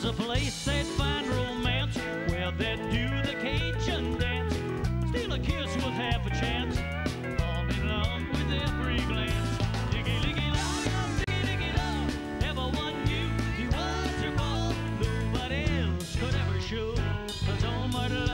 There's a place they'd romance where they do the Cajun dance. Steal a kiss with half a chance. Fall in love with every glance. Diggy, diggy, love, diggy, diggy, love. Never one you. He was her ball. Nobody else could ever show. Cause all my love